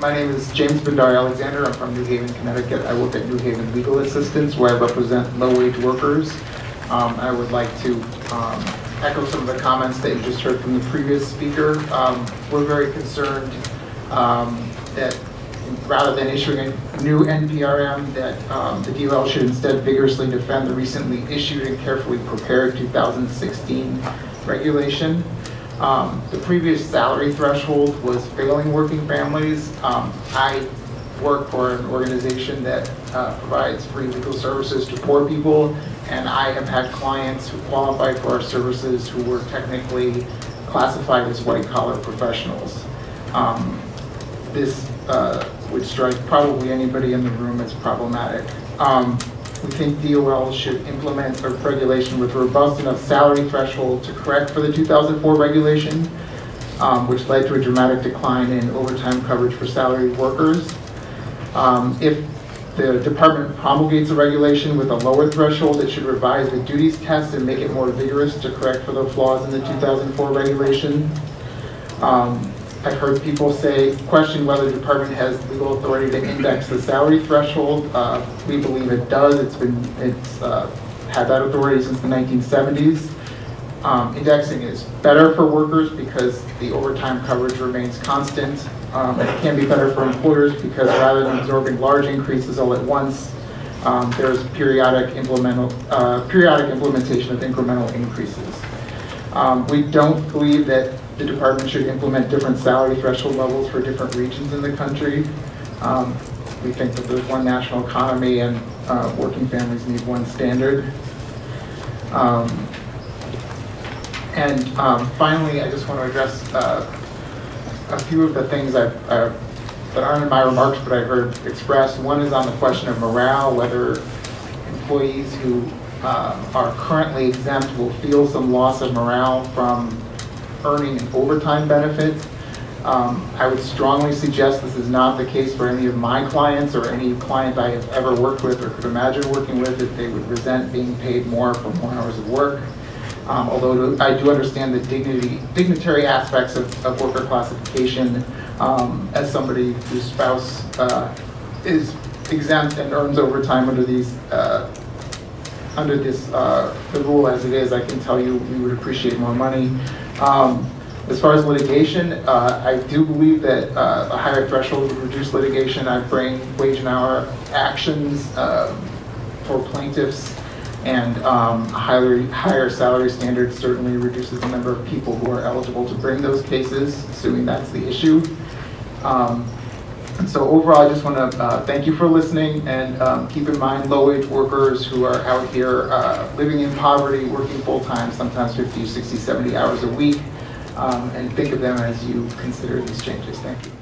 my name is James Bhandary Alexander. I'm from New Haven, Connecticut. I work at New Haven Legal Assistance, where I represent low-wage workers. Um, I would like to um, echo some of the comments that you just heard from the previous speaker. Um, We're very concerned um, that rather than issuing a new NPRM, that um, the DOL should instead vigorously defend the recently issued and carefully prepared 2016 regulation. Um, The previous salary threshold was failing working families. Um, I work for an organization that uh, provides free legal services to poor people, and I have had clients who qualified for our services who were technically classified as white-collar professionals. Um, This uh, would strike probably anybody in the room as problematic. Um, We think DOL should implement a regulation with a robust enough salary threshold to correct for the 2004 regulation, um, which led to a dramatic decline in overtime coverage for salaried workers. Um, If the department promulgates a regulation with a lower threshold, it should revise the duties test and make it more vigorous to correct for the flaws in the 2004 regulation. Um, I've heard people say, question whether the department has legal authority to index the salary threshold. Uh, We believe it does. It's been, it's uh, had that authority since the 1970s. Um, Indexing is better for workers because the overtime coverage remains constant. Um, It can be better for employers because rather than absorbing large increases all at once, um, there's periodic uh, periodic implementation of incremental increases. Um, We don't believe that the department should implement different salary threshold levels for different regions in the country. Um, We think that there's one national economy and uh, working families need one standard. Um, And um, finally, I just want to address uh, a few of the things I've, I've- that aren't in my remarks, but I heard expressed. One is on the question of morale, whether employees who um, are currently exempt will feel some loss of morale from earning an overtime benefit. Um, I would strongly suggest this is not the case for any of my clients or any client I have ever worked with or could imagine working with, that they would resent being paid more for more hours of work. Um, Although I do understand the dignity, dignitary aspects of of worker classification, um, as somebody whose spouse uh, is exempt and earns overtime under these, uh, under this, uh, the rule as it is, I can tell you, we would appreciate more money. Um, As far as litigation, uh, I do believe that uh, a higher threshold would reduce litigation. I bring wage and hour actions um, for plaintiffs, and um, higher, higher salary standard certainly reduces the number of people who are eligible to bring those cases, assuming that's the issue. Um, and so overall, I just want to uh, thank you for listening and um, keep in mind low-wage workers who are out here uh, living in poverty, working full-time, sometimes 50, 60, 70 hours a week, um, and think of them as you consider these changes. Thank you.